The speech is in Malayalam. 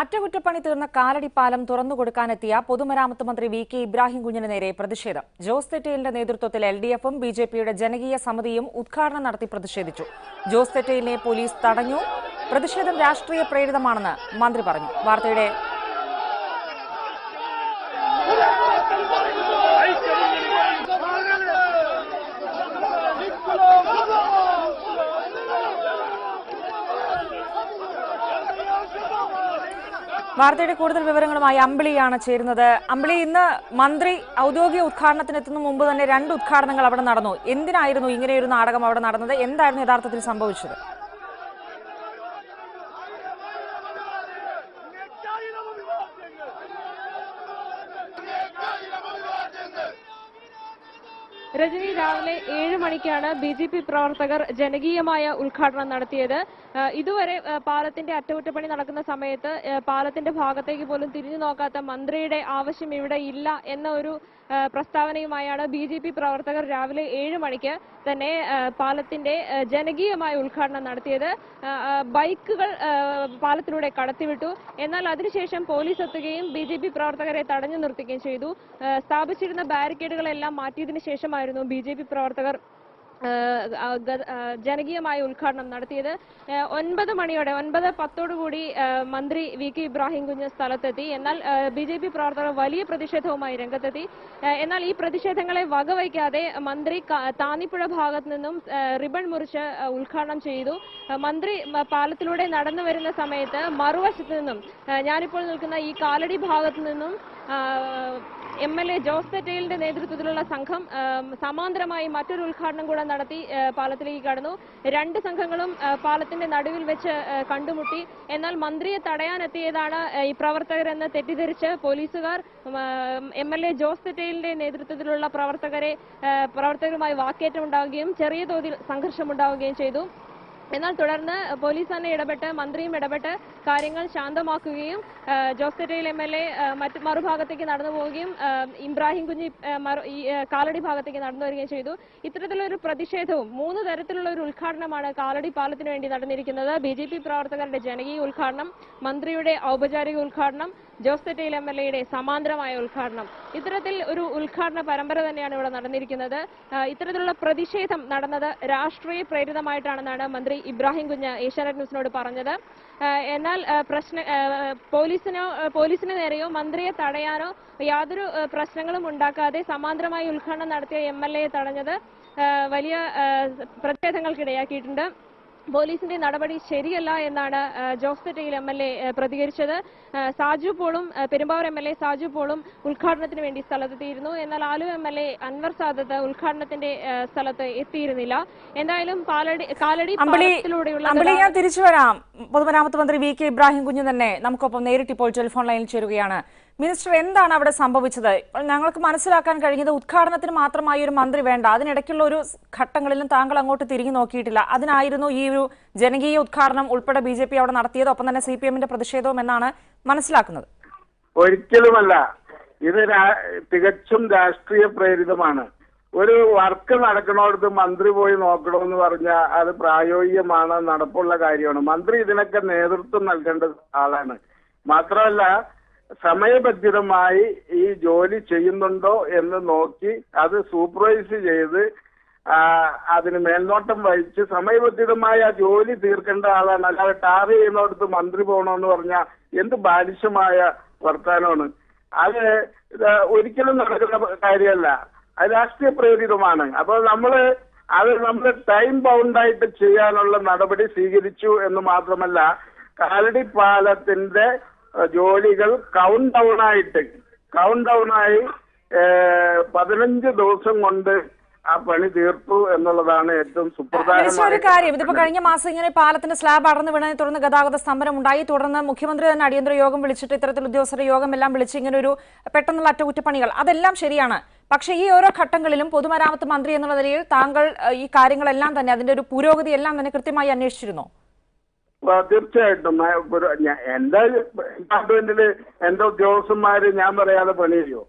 അറ്റകുറ്റപ്പണി തീർന്ന കാലടി പാലം തുറന്നുകൊടുക്കാനെത്തിയ പൊതുമരാമത്ത് മന്ത്രി വി കെ ഇബ്രാഹിം കുഞ്ഞിന് നേരെ പ്രതിഷേധം. ജോസ് തെറ്റയിലിന്റെ നേതൃത്വത്തിൽ എൽ ഡി എഫും ബി ജെ പിയുടെ ജനകീയ സമിതിയും ഉദ്ഘാടനം നടത്തി പ്രതിഷേധിച്ചു. ജോസ് തെറ്റയിലിനെ പോലീസ് തടഞ്ഞു. പ്രതിഷേധം രാഷ്ട്രീയ പ്രേരിതമാണെന്ന് മന്ത്രി പറഞ്ഞു. വാർത്തയുടെ വാർത്തയുടെ കൂടുതൽ വിവരങ്ങളുമായി അമ്പിളിയാണ് ചേരുന്നത്. അമ്പിളി ഇന്ന് മന്ത്രി ഔദ്യോഗിക ഉദ്ഘാടനത്തിന് എത്തുന്ന മുമ്പ് തന്നെ രണ്ട് ഉദ്ഘാടനങ്ങൾ അവിടെ നടന്നു. എന്തിനായിരുന്നു ഇങ്ങനെയൊരു നാടകം അവിടെ നടന്നത്? എന്തായിരുന്നു യഥാർത്ഥത്തിൽ സംഭവിച്ചത്? രജനി രാവിലെ ഏഴ് മണിക്കാണ് ബി ജെ പി പ്രവർത്തകർ ജനകീയമായ ഉദ്ഘാടനം നടത്തിയത്. ഇതുവരെ പാലത്തിന്റെ അറ്റകുറ്റപ്പണി നടക്കുന്ന സമയത്ത് പാലത്തിന്റെ ഭാഗത്തേക്ക് പോലും തിരിഞ്ഞു നോക്കാത്ത മന്ത്രിയുടെ ആവശ്യം ഇവിടെ ഇല്ല എന്ന ഒരു പ്രസ്താവനയുമായാണ് ബി ജെ പി പ്രവർത്തകർ രാവിലെ ഏഴ് മണിക്ക് തന്നെ പാലത്തിന്റെ ജനകീയമായ ഉദ്ഘാടനം നടത്തിയത്. ബൈക്കുകൾ പാലത്തിലൂടെ കടത്തിവിട്ടു. എന്നാൽ അതിനുശേഷം പോലീസ് എത്തുകയും ബി പ്രവർത്തകരെ തടഞ്ഞു നിർത്തുകയും ചെയ്തു. സ്ഥാപിച്ചിരുന്ന ബാരിക്കേഡുകളെല്ലാം മാറ്റിയതിനു ശേഷമായിരുന്നു ബി ജെ പി പ്രവർത്തകർ ജനകീയമായ ഉദ്ഘാടനം നടത്തിയത്. ഒൻപത് മണിയോടെ ഒൻപത് പത്തോടുകൂടി മന്ത്രി വി കെ ഇബ്രാഹിം കുഞ്ഞ് സ്ഥലത്തെത്തി. എന്നാൽ ബി ജെ പി പ്രവർത്തകർ വലിയ പ്രതിഷേധവുമായി രംഗത്തെത്തി. എന്നാൽ ഈ പ്രതിഷേധങ്ങളെ വകവയ്ക്കാതെ മന്ത്രി താന്നിപ്പുഴ ഭാഗത്ത് നിന്നും റിബൺ മുറിച്ച് ഉദ്ഘാടനം ചെയ്തു. മന്ത്രി പാലത്തിലൂടെ നടന്നു വരുന്ന സമയത്ത് മറുവശത്ത് നിന്നും ഞാനിപ്പോൾ നിൽക്കുന്ന ഈ കാലടി ഭാഗത്തു നിന്നും എം എൽ എ ജോസ് തെറ്റയിലിന്റെ നേതൃത്വത്തിലുള്ള സംഘം സമാന്തരമായി മറ്റൊരു ഉദ്ഘാടനം കൂടെ നടത്തി പാലത്തിലേക്ക് കടന്നു. രണ്ട് സംഘങ്ങളും പാലത്തിന്റെ നടുവിൽ വെച്ച് കണ്ടുമുട്ടി. എന്നാൽ മന്ത്രിയെ തടയാനെത്തിയതാണ് ഈ പ്രവർത്തകരെന്ന് തെറ്റിദ്ധരിച്ച് പോലീസുകാർ എം എൽ എ ജോസ് തെറ്റയിലിന്റെ നേതൃത്വത്തിലുള്ള പ്രവർത്തകരെ പ്രവർത്തകരുമായി വാക്കേറ്റം ഉണ്ടാവുകയും ചെറിയ തോതിൽ സംഘർഷമുണ്ടാവുകയും ചെയ്തു. എന്നാൽ തുടർന്ന് പോലീസ് തന്നെ ഇടപെട്ട് മന്ത്രിയും ഇടപെട്ട് കാര്യങ്ങൾ ശാന്തമാക്കുകയും Jose Thettayil M L A മറ്റ് മറുഭാഗത്തേക്ക് നടന്നു പോവുകയും ഇബ്രാഹിം കുഞ്ഞി കാലടി ഭാഗത്തേക്ക് നടന്നു വരികയും ചെയ്തു. ഇത്തരത്തിലൊരു പ്രതിഷേധവും മൂന്ന് തരത്തിലുള്ള ഒരു ഉദ്ഘാടനമാണ് കാലടി പാലത്തിന് വേണ്ടി നടന്നിരിക്കുന്നത്. ബി പ്രവർത്തകരുടെ ജനകീയ ഉദ്ഘാടനം മന്ത്രിയുടെ ഔപചാരിക ഉദ്ഘാടനം ജോസ് തെറ്റയിൽ എം എൽ എയുടെ സമാന്തരമായ ഉദ്ഘാടനം. ഇത്തരത്തിൽ ഒരു ഉദ്ഘാടന പരമ്പര തന്നെയാണ് ഇവിടെ നടന്നിരിക്കുന്നത്. ഇത്തരത്തിലുള്ള പ്രതിഷേധം നടന്നത് രാഷ്ട്രീയ പ്രേരിതമായിട്ടാണെന്നാണ് മന്ത്രി ഇബ്രാഹിം കുഞ്ഞ് ഏഷ്യാനെറ്റ് ന്യൂസിനോട് പറഞ്ഞത്. എന്നാൽ പ്രശ്ന പോലീസിനോ പോലീസിന് നേരെയോ മന്ത്രിയെ തടയാനോ യാതൊരു പ്രശ്നങ്ങളും ഉണ്ടാക്കാതെ സമാന്തരമായി ഉദ്ഘാടനം നടത്തിയ എം എൽ എയെ തടഞ്ഞത് വലിയ പ്രതിഷേധങ്ങൾക്കിടയാക്കിയിട്ടുണ്ട് പോലീസിന്റെ നടപടി ശരിയല്ല എന്നാണ് Jose Thettayil M L A പ്രതികരിച്ചത്. Saju പോളും Perumbavoor M L A Saju പോളും ഉദ്ഘാടനത്തിന് വേണ്ടി സ്ഥലത്തെത്തിയിരുന്നു. എന്നാൽ aloo M L A Anwar Sadath ഉദ്ഘാടനത്തിന്റെ സ്ഥലത്ത് എത്തിയിരുന്നില്ല. എന്തായാലും പാലടി കാലടി അമ്പിളി ഞാൻ തിരിച്ചു വരാം. പൊതുമരാമത്ത് മന്ത്രി വി കെ ഇബ്രാഹിം കുഞ്ഞു തന്നെ നമുക്കൊപ്പം നേരിട്ട് ഇപ്പോൾ ടെലിഫോൺ ലൈനിൽ ചേരുകയാണ്. മിനിസ്റ്റർ എന്താണ് അവിടെ സംഭവിച്ചത്? ഞങ്ങൾക്ക് മനസ്സിലാക്കാൻ കഴിഞ്ഞത് ഉദ്ഘാടനത്തിന് മാത്രമായി ഒരു മന്ത്രി വേണ്ട. അതിനിടയ്ക്കുള്ള ഒരു ഘട്ടങ്ങളിലും താങ്കൾ അങ്ങോട്ട് തിരിഞ്ഞു നോക്കിയിട്ടില്ല. അതിനായിരുന്നു ഈ ഒരു ജനകീയ ഉദ്ഘാടനം ഉൾപ്പെടെ ബി ജെ പി അവിടെ നടത്തിയത്. ഒപ്പം തന്നെ സി പി എമ്മിന്റെ പ്രതിഷേധവും എന്നാണ് മനസ്സിലാക്കുന്നത്. ഒരിക്കലുമല്ല. ഇത് തികച്ചും രാഷ്ട്രീയ പ്രേരിതമാണ്. ഒരു വർക്ക് നടക്കണോടത്ത് മന്ത്രി പോയി നോക്കണമെന്ന് പറഞ്ഞാൽ അത് പ്രായോഗികമാണ് നടപ്പുള്ള കാര്യമാണ്. മന്ത്രി ഇതിനൊക്കെ നേതൃത്വം നൽകേണ്ട ആളാണ്. മാത്രമല്ല സമയബന്ധിതമായി ഈ ജോലി ചെയ്യുന്നുണ്ടോ എന്ന് നോക്കി അത് സൂപ്പർവൈസ് ചെയ്ത് അതിന് മേൽനോട്ടം വഹിച്ച് സമയബന്ധിതമായി ജോലി തീർക്കേണ്ട ആളാണ്. അല്ലാതെ ടാർ ചെയ്യുന്നിടത്ത് മന്ത്രി പോകണമെന്ന് പറഞ്ഞാൽ എന്ത് ബാലിശമായ വർത്താനമാണ്. അത് ഒരിക്കലും നടക്കുന്ന കാര്യമല്ല. അത് രാഷ്ട്രീയ പ്രേരിതമാണ്. അപ്പോൾ നമ്മൾ അത് നമ്മൾ ടൈം ബൗണ്ടായിട്ട് ചെയ്യാനുള്ള നടപടി സ്വീകരിച്ചു എന്ന് മാത്രമല്ല കാലടി പാലത്തിന്റെ ജോലികൾ കൗണ്ട് ഡൗൺ ആയിട്ട് കൗണ്ട് ഡൗൺ ആയി പതിനഞ്ച് ദിവസം കൊണ്ട് ആ പണി തീർത്തു എന്നുള്ളതാണ് ഏറ്റവും സുപ്രധാന സുപ്രധാനമായ കാര്യം. ഇതിപ്പോ കഴിഞ്ഞ മാസം ഇങ്ങനെ പാലത്തിന്റെ സ്ലാബ് അടർന്നു വീണതിനെ തുടർന്ന് ഗതാഗത സ്തംഭനം ഉണ്ടായി. തുടർന്ന് മുഖ്യമന്ത്രി തന്നെ അടിയന്തര യോഗം വിളിച്ചിട്ട് ഇത്തരത്തിൽ ഉദ്യോഗസ്ഥരുടെ യോഗം എല്ലാം വിളിച്ച് ഇങ്ങനെ ഒരു പെട്ടെന്നുള്ള അറ്റകുറ്റപ്പണികൾ അതെല്ലാം ശരിയാണ്. പക്ഷേ ഈ ഓരോ ഘട്ടങ്ങളിലും പൊതുമരാമത്ത് മന്ത്രി എന്നുള്ള നിലയിൽ താങ്കൾ ഈ കാര്യങ്ങളെല്ലാം തന്നെ അതിന്റെ ഒരു പുരോഗതി എല്ലാം തന്നെ കൃത്യമായി അന്വേഷിച്ചിരുന്നോ? തീർച്ചയായിട്ടും. എന്റെ ഡിപ്പാർട്ട്മെന്റിൽ എന്റെ ഉദ്യോഗസ്ഥന്മാര് ഞാൻ പറയാതെ പണി ചെയ്യോ